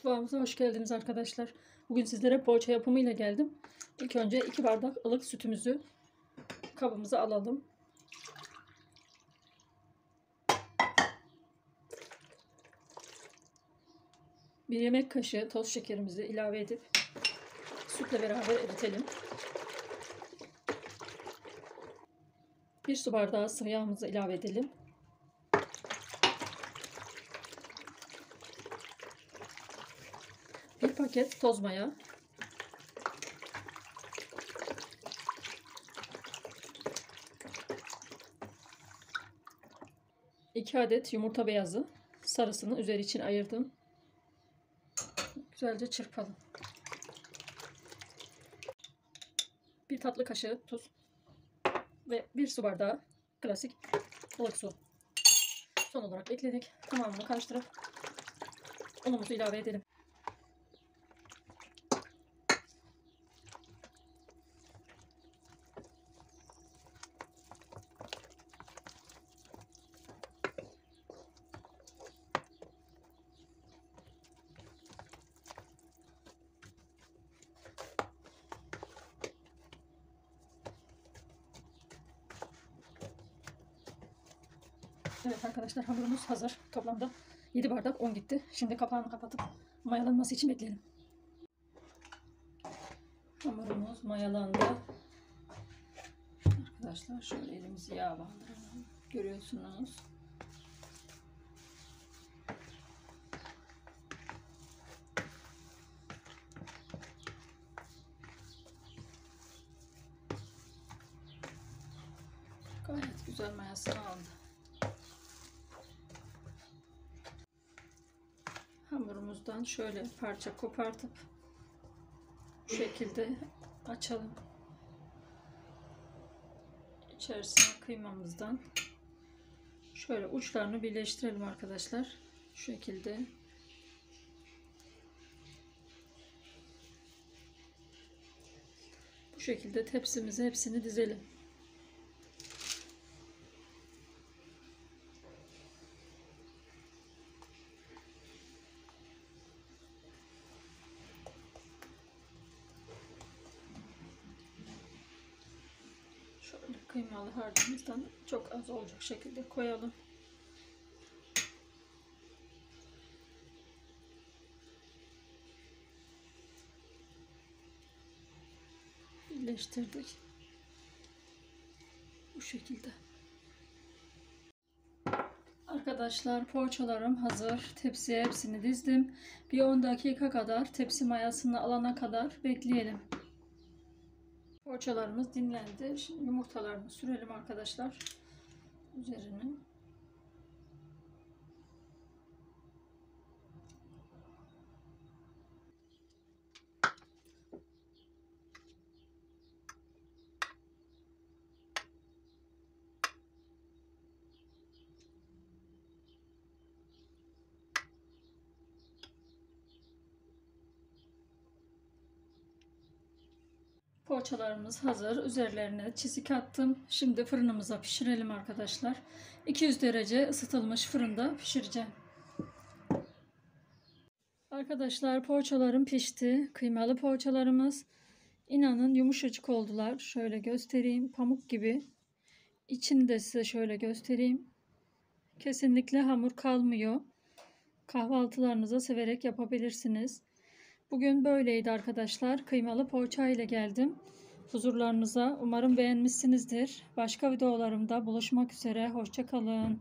Mutfağımıza hoş geldiniz arkadaşlar. Bugün sizlere poğaça yapımıyla geldim. İlk önce 2 bardak ılık sütümüzü kabımıza alalım. Bir yemek kaşığı toz şekerimizi ilave edip sütle beraber eritelim. Bir su bardağı sıvı yağımızı ilave edelim. Bir paket toz maya. İki adet yumurta beyazı. Sarısını üzeri için ayırdım. Güzelce çırpalım. Bir tatlı kaşığı tuz. Ve bir su bardağı klasik ılık su. Son olarak ekledik. Tamamını karıştırıp unumuzu ilave edelim. Evet arkadaşlar hamurumuz hazır. Toplamda 7 bardak un gitti. Şimdi kapağını kapatıp mayalanması için bekleyelim. Hamurumuz mayalandı. Arkadaşlar şöyle elimizi yağ bandıralım. Görüyorsunuz. Gayet güzel mayasını aldı. Hamurumuzdan şöyle parça kopartıp bu şekilde açalım. İçerisine kıymamızdan şöyle uçlarını birleştirelim arkadaşlar. Şu şekilde bu şekilde tepsimize hepsini dizelim. Kıymalı harcımızdan çok az olacak şekilde koyalım. Birleştirdik. Bu şekilde. Arkadaşlar poğaçalarım hazır. Tepsiye hepsini dizdim. Bir 10 dakika kadar tepsi mayasını alana kadar bekleyelim. Poğaçalarımız dinlendi. Şimdi yumurtalarını sürelim arkadaşlar. Üzerine. Poğaçalarımız hazır. Üzerlerine çizik attım. Şimdi fırınımıza pişirelim arkadaşlar. 200 derece ısıtılmış fırında pişireceğim. Arkadaşlar poğaçalarım pişti. Kıymalı poğaçalarımız. İnanın yumuşacık oldular. Şöyle göstereyim. Pamuk gibi. İçini de size şöyle göstereyim. Kesinlikle hamur kalmıyor. Kahvaltılarınıza severek yapabilirsiniz. Bugün böyleydi arkadaşlar. Kıymalı poğaça ile geldim. Huzurlarınıza umarım beğenmişsinizdir. Başka videolarımda buluşmak üzere. Hoşçakalın.